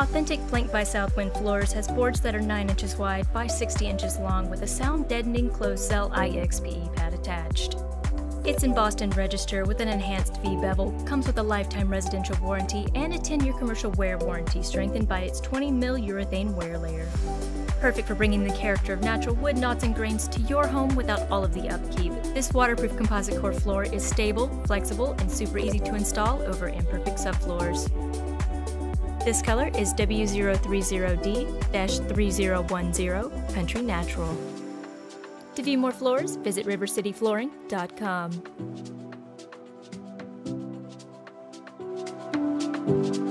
Authentic Plank by Southwind Floors has boards that are 9 inches wide by 60 inches long with a sound deadening closed cell IXPE pad attached. It's embossed and register with an enhanced V bevel, comes with a lifetime residential warranty and a 10 year commercial wear warranty strengthened by its 20 mil urethane wear layer. Perfect for bringing the character of natural wood knots and grains to your home without all of the upkeep. This waterproof composite core floor is stable, flexible, and super easy to install over imperfect subfloors. This color is W030D-3010 Country Natural. To view more floors, visit rivercityflooring.com.